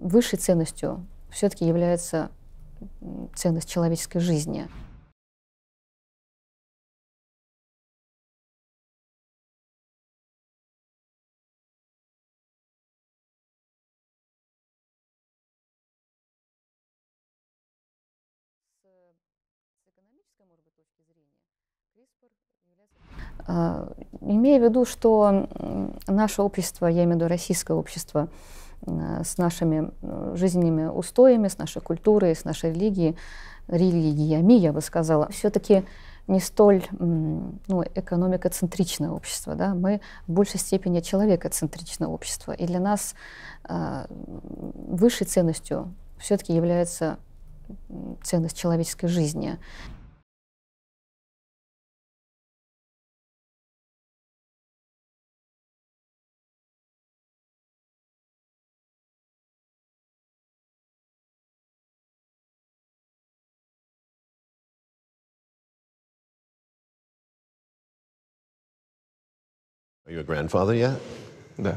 Высшей ценностью все-таки является ценность человеческой жизни. А, имея в виду, что наше общество, я имею в виду российское общество, с нашими жизненными устоями, с нашей культурой, с нашей религией, религиями, я бы сказала, все-таки не столь ну, экономикоцентричное общество. Да? Мы в большей степени человекоцентричное общество. И для нас э, высшей ценностью все-таки является ценность человеческой жизни. Are you a grandfather yet? Да.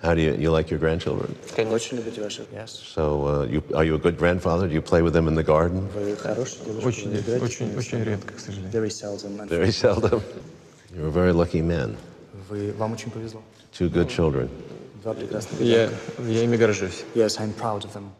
How do you, you like your grandchildren? Очень любите ваших. Yes. So, uh, you, are you a good grandfather? Do you play with them in the garden? Вы хороший девушка, Очень, вы играете очень, с ними? очень редко, к сожалению. Very seldom. and Very seldom. You're a very lucky man. Вы, вам очень повезло. Two good children. Два прекрасных Я, ребенка. я ими горжусь. Yes, I'm proud of them.